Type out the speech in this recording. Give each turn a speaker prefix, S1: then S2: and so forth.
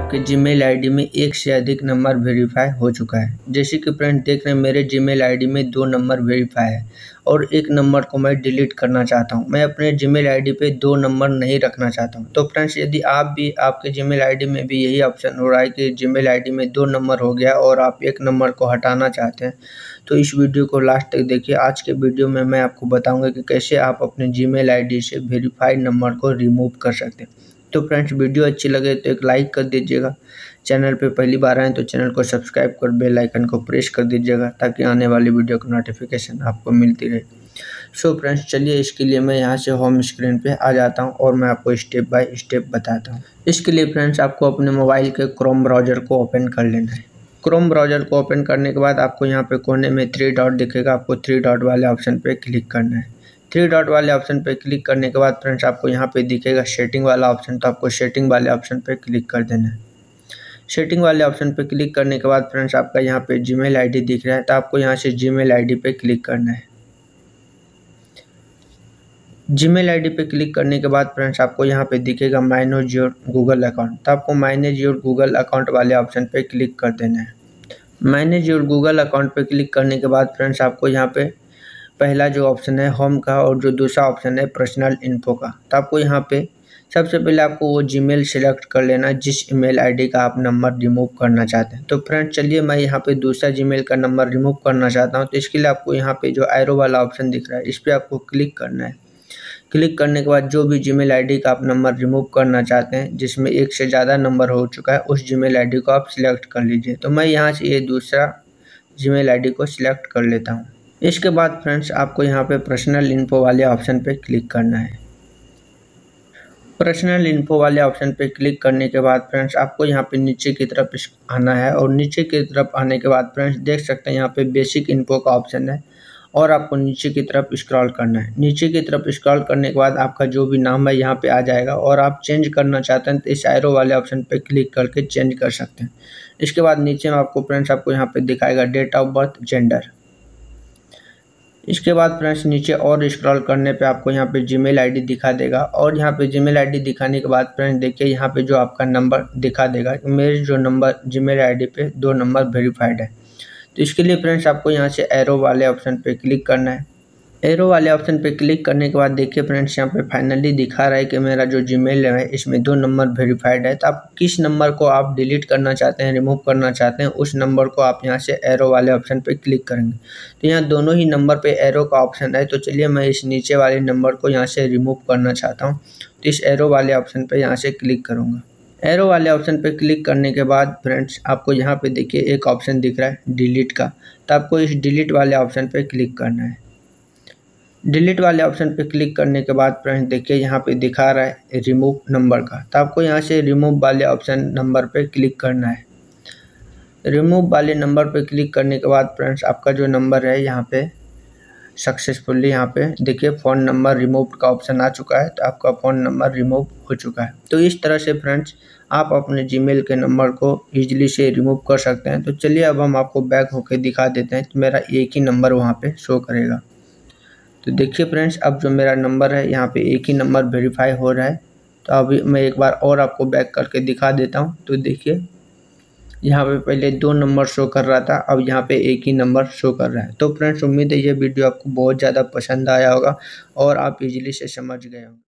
S1: आपके Gmail ID में एक से अधिक नंबर वेरीफाई हो चुका है। जैसे कि फ्रेंड देख रहे हैं, मेरे जीमेल आईडी में दो नंबर वेरीफाई है और एक नंबर को मैं डिलीट करना चाहता हूँ। मैं अपने जीमेल आईडी पे दो नंबर नहीं रखना चाहता हूँ। तो फ्रेंड्स यदि आप भी आपके जीमेल आईडी में भी यही ऑप्शन हो रहा है कि जीमेल आईडी में दो नंबर हो गया और आप एक नंबर को हटाना चाहते हैं तो इस वीडियो को लास्ट तक देखिए। आज के वीडियो में मैं आपको बताऊँगा कि कैसे आप अपने जी आई से वेरीफाइड नंबर को रिमूव कर सकते हैं। तो फ्रेंड्स, वीडियो अच्छी लगे तो एक लाइक कर दीजिएगा। चैनल पे पहली बार आए तो चैनल को सब्सक्राइब कर बेल आइकन को प्रेस कर दीजिएगा ताकि आने वाली वीडियो की नोटिफिकेशन आपको मिलती रहे। सो फ्रेंड्स, चलिए इसके लिए मैं यहाँ से होम स्क्रीन पे आ जाता हूँ और मैं आपको स्टेप बाय स्टेप बताता हूँ। इसके लिए फ्रेंड्स, आपको अपने मोबाइल के क्रोम ब्राउज़र को ओपन कर लेना है। क्रोम ब्राउज़र को ओपन करने के बाद आपको यहाँ पे कोने में थ्री डॉट दिखेगा। आपको थ्री डॉट वाले ऑप्शन पे क्लिक करना है। थ्री डॉट वाले ऑप्शन पे क्लिक करने के बाद फ्रेंड्स आपको यहाँ पे दिखेगा सेटिंग वाला ऑप्शन तो आपको सेटिंग वाले ऑप्शन पे क्लिक कर देना है। सेटिंग वाले ऑप्शन पे क्लिक करने के बाद फ्रेंड्स आपका यहाँ पे जीमेल आईडी दिख रहा है तो आपको यहाँ से जीमेल आईडी पे क्लिक करना है। जीमेल आईडी पे क्लिक करने के बाद फ्रेंड्स आपको यहाँ पे दिखेगा माइनेज योर गूगल अकाउंट तो आपको माइनेज योर गूगल अकाउंट वाले ऑप्शन पे क्लिक कर देना है। मैनेज योर गूगल अकाउंट पे क्लिक करने के बाद फ्रेंड्स आपको यहाँ पे पहला जो ऑप्शन है होम का और जो दूसरा ऑप्शन है पर्सनल इन्फो का। तो आपको यहाँ पे सबसे पहले आपको वो जीमेल सेलेक्ट कर लेना, जिस ईमेल आईडी का आप नंबर रिमूव करना चाहते हैं। तो फ्रेंड चलिए मैं यहाँ पे दूसरा जीमेल का नंबर रिमूव करना चाहता हूँ। तो इसके लिए आपको यहाँ पे जो एरो वाला ऑप्शन दिख रहा है, इस पर आपको क्लिक करना है। क्लिक करने के बाद जो भी जीमेल आईडी का आप नंबर रिमूव करना चाहते हैं, जिसमें एक से ज़्यादा नंबर हो चुका है, उस जीमेल आईडी को आप सिलेक्ट कर लीजिए। तो मैं यहाँ से ये दूसरा जीमेल आईडी को सिलेक्ट कर लेता हूँ। इसके बाद फ्रेंड्स आपको यहाँ पे पर्सनल इन्फो वाले ऑप्शन पे क्लिक करना है। पर्सनल इन्फो वाले ऑप्शन पे क्लिक करने के बाद फ्रेंड्स आपको यहाँ पे नीचे की तरफ़ आना है और नीचे की तरफ़ आने के बाद फ्रेंड्स देख सकते हैं यहाँ पे बेसिक इन्फो का ऑप्शन है और आपको नीचे की तरफ़ स्क्रॉल करना है। नीचे की तरफ़ स्क्रॉल करने के बाद आपका जो भी नाम है यहाँ पे आ जाएगा और आप चेंज करना चाहते हैं तो इस एरो वाले ऑप्शन पे क्लिक करके चेंज कर सकते हैं। इसके बाद नीचे में आपको फ्रेंड्स आपको यहाँ पे दिखाएगा डेट ऑफ़ बर्थ जेंडर इसके बाद फ्रेंड्स, नीचे और स्क्रॉल करने पे आपको यहाँ पे जीमेल आईडी दिखा देगा। और यहाँ पे जीमेल आईडी दिखाने के बाद फ्रेंड्स, देखिए यहाँ पे जो आपका नंबर दिखा देगा, मेरे जो नंबर जीमेल आईडी पे दो नंबर वेरीफाइड है। तो इसके लिए फ्रेंड्स, आपको यहाँ से एरो वाले ऑप्शन पे क्लिक करना है। एरो वाले ऑप्शन पे क्लिक करने के बाद देखिए फ्रेंड्स, यहाँ पे फाइनली दिखा रहा है कि मेरा जो जीमेल है, इसमें दो नंबर वेरीफाइड है। तो आप किस नंबर को आप डिलीट करना चाहते हैं रिमूव करना चाहते हैं, उस नंबर को आप यहाँ से एरो वाले ऑप्शन पे क्लिक करेंगे। तो यहाँ दोनों ही नंबर पे एरो का ऑप्शन है। तो चलिए मैं इस नीचे वाले नंबर को यहाँ से रिमूव करना चाहता हूँ। तो इस एरो वाले ऑप्शन पर यहाँ से क्लिक करूँगा। एरो वाले ऑप्शन पर क्लिक करने के बाद फ्रेंड्स, आपको यहाँ पे देखिए एक ऑप्शन दिख रहा है डिलीट का। तो आपको इस डिलीट वाले ऑप्शन पर क्लिक करना है। डिलीट वाले ऑप्शन पे क्लिक करने के बाद फ्रेंड्स देखिए यहाँ पे दिखा रहा है रिमूव नंबर का। तो आपको यहाँ से रिमूव वाले ऑप्शन नंबर पे क्लिक करना है। रिमूव वाले नंबर पे क्लिक करने के बाद फ्रेंड्स आपका जो नंबर है यहाँ पे सक्सेसफुली यहाँ पे देखिए फ़ोन नंबर रिमूव का ऑप्शन आ चुका है तो आपका फ़ोन नंबर रिमूव हो चुका है। तो इस तरह से फ्रेंड्स आप अपने जीमेल के नंबर को ईजिली से रिमूव कर सकते हैं। तो चलिए अब हम आपको बैक होकर दिखा देते हैं तो मेरा एक ही नंबर वहाँ पे शो करेगा। तो देखिए फ्रेंड्स, अब जो मेरा नंबर है, यहाँ पे एक ही नंबर वेरीफाई हो रहा है। तो अभी मैं एक बार और आपको बैक करके दिखा देता हूँ। तो देखिए, यहाँ पे पहले दो नंबर शो कर रहा था, अब यहाँ पे एक ही नंबर शो कर रहा है। तो फ्रेंड्स, उम्मीद है ये वीडियो आपको बहुत ज़्यादा पसंद आया होगा और आप इजीली से समझ गए होंगे।